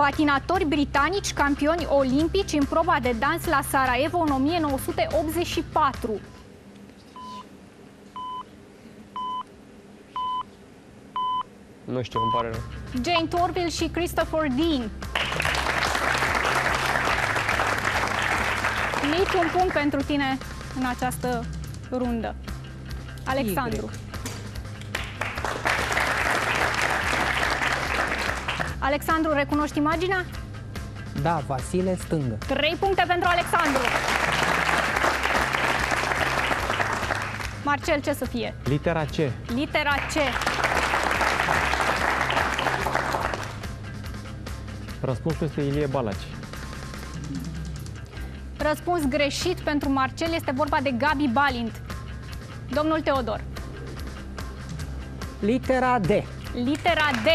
Patinatori britanici campioni olimpici în proba de dans la Sarajevo în 1984. Nu știu, îmi pare rău. Jane Torville și Christopher Dean. Nici un punct pentru tine în această rundă. Alexandru. Alexandru, recunoști imaginea? Da, Vasile, stângă. Trei puncte pentru Alexandru. Marcel, ce să fie? Litera C. Litera C. Răspunsul este Ilie Balaci. Răspuns greșit pentru Marcel este vorba de Gabi Balint. Domnul Teodor. Litera D. Litera D.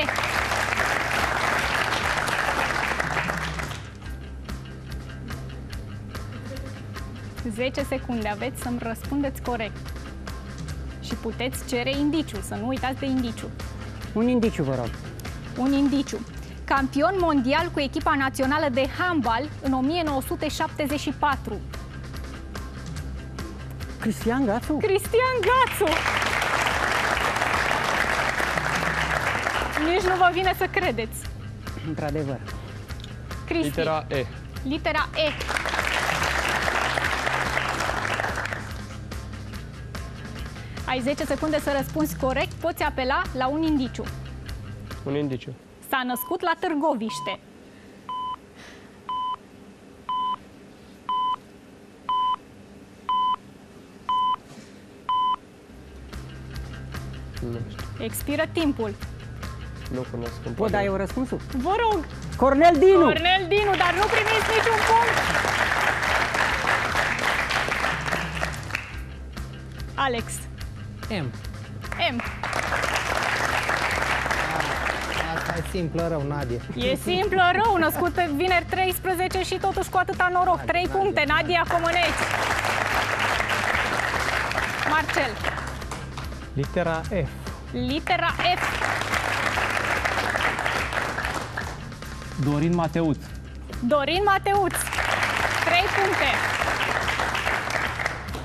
Zece secunde aveți să-mi răspundeți corect. Și puteți cere indiciu, să nu uitați de indiciu. Un indiciu, vă rog. Un indiciu. Campion mondial cu echipa națională de handbal în 1974. Cristian Gațu? Cristian Gațu! Nici nu vă vine să credeți. Într-adevăr. Cristi. Litera E. Litera E. Ai 10 secunde să răspunzi corect, poți apela la un indiciu. Un indiciu. S-a născut la Târgoviște. Nu știu. Expiră timpul. Nu cunosc. îmi Pot pare da rău. eu răspunsul? Vă rog, Cornel Dinu! Cornel Dinu, dar nu primiți niciun punct. Alex. M. M. Asta e simplă rău, Nadia. E simplă rău, născut pe vineri 13 și totuși cu atâta noroc. 3 puncte, Nadia Comăneți. Marcel, Litera F. litera F. Dorin Mateuț. Dorin Mateuț. 3 puncte.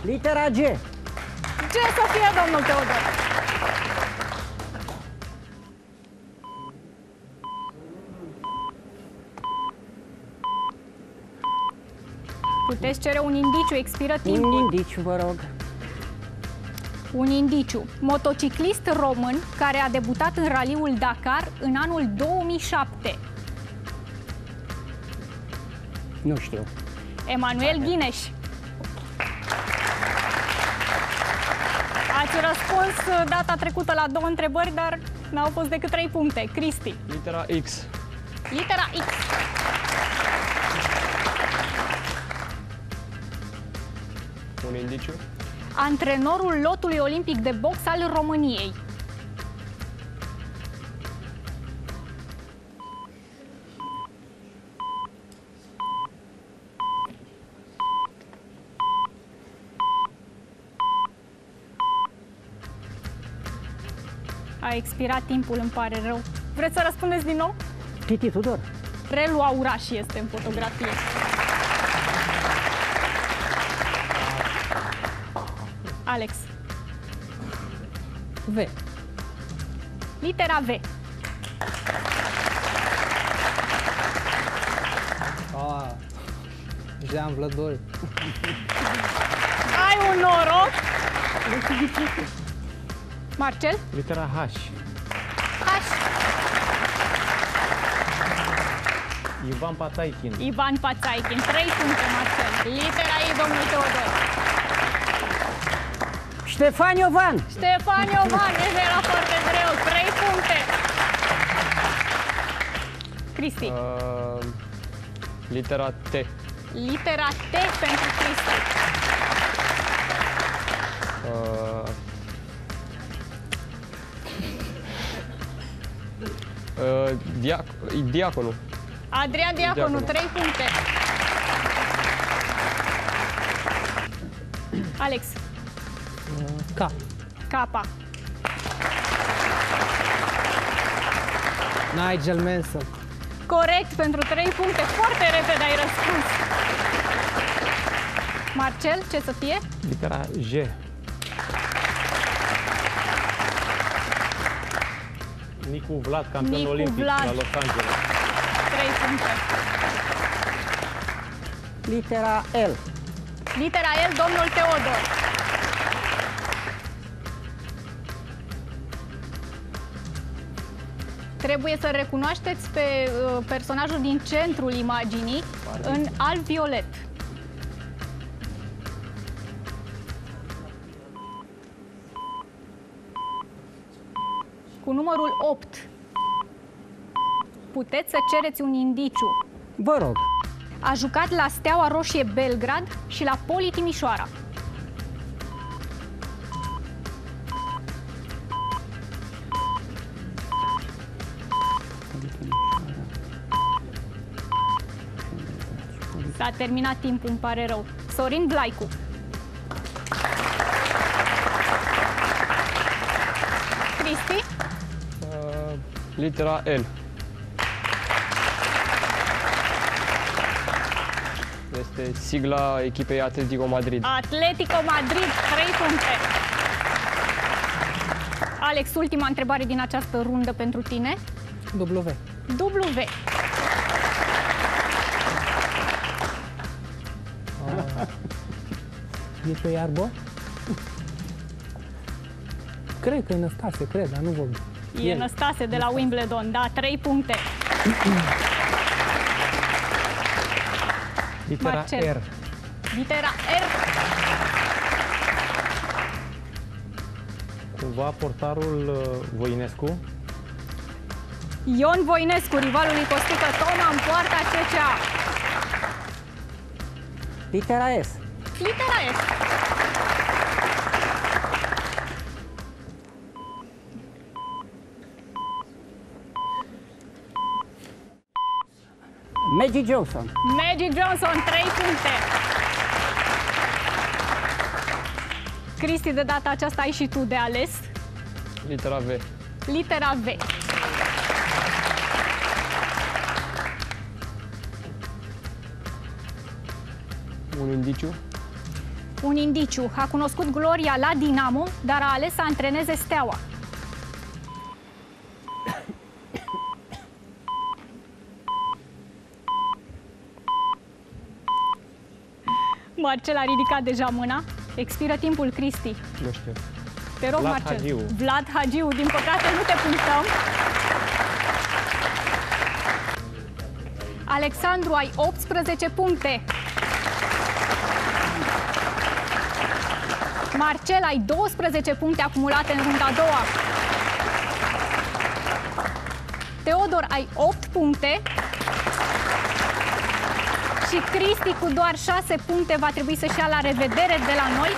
Litera G. Ce să fie, domnul Teodor? Puteți cere un indiciu, expiră Un timpul. indiciu, vă rog. Un indiciu. Motociclist român care a debutat în raliul Dakar în anul 2007. Nu știu. Emanuel Ghineș. Ați răspuns uh, data trecută la două întrebări, dar n-au fost decât trei puncte. Cristi. Litera X. Litera X. Un indiciu. Antrenorul lotului olimpic de box al României. A expirat timpul, îmi pare rău. Vreți să răspundeți din nou? Titi Tudor. Relu Auraș este în fotografie. Alex. V. Litera V. Ah, Jean Vlădoi. Ai un noroc! Marcel? Litera H. H. Ivan Pataikin. Ivan Pațaichin. 3 puncte, Marcel. Litera I, domnul Teodor. Ștefan Iovan. Ștefan Iovan, este era foarte greu. 3 puncte. Cristi. Uh, litera T. Litera T pentru Cristi. Uh, uh, diac diaconul. Adrian Diaconu, Diaconu. 3 puncte. Alex. K. Capa. Nigel Mansell. Corect, pentru 3 puncte. Foarte repede ai răspuns. Marcel, ce să fie? Litera J. Nicu Vlad, campion Nicu olimpic Vlad. la Los Angeles. 3 puncte. Litera L. Litera L, domnul Teodor. Trebuie să recunoașteți pe uh, personajul din centrul imaginii în alb-violet. Cu numărul 8. Puteți să cereți un indiciu. Vă rog. A jucat la Steaua Roșie Belgrad și la Poli Timișoara. S-a terminat timpul, îmi pare rău. Sorin Blaicu. Litera L. Este sigla echipei Atletico Madrid. Atletico Madrid, 3 puncte. Alex, ultima întrebare din această rundă pentru tine. W. W. E pe iarbă? Cred că e Năstase, cred, dar nu văd. E Năstase de la Wimbledon, da, 3 puncte. Litera Marcel. R. Litera R. Cumva portarul uh, Voinescu. Ion Voinescu, rivalul lui Costică Toma, în poarta CCA. Litera S. Litera S. Magic Johnson. Magic Johnson, 3 puncte. Cristi, de data aceasta ai și tu de ales. Litera V. Litera V. Un indiciu. Un indiciu. A cunoscut gloria la Dinamo, dar a ales să antreneze Steaua. Marcel a ridicat deja mâna. Expiră timpul, Cristi. Nu știu. Te rog, Vlad Marcel. Hagiu. Vlad Hagiu. Din păcate, nu te punctăm. Alexandru, ai 18 puncte. Marcel, ai 12 puncte acumulate în runda a doua. Teodor, ai 8 puncte. Și Cristi, cu doar 6 puncte, va trebui să-și ia la revedere de la noi.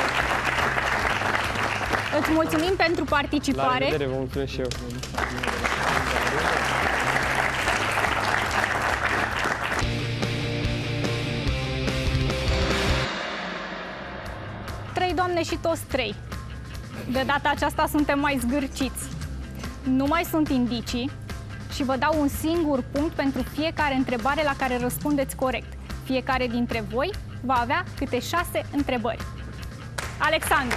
Îți mulțumim pentru La participare. revedere, vă mulțumesc și eu. Trei doamne și toți trei. De data aceasta suntem mai zgârciți. Nu mai sunt indicii și vă dau un singur punct pentru fiecare întrebare la care răspundeți corect. Fiecare dintre voi va avea câte șase întrebări. Alexandru,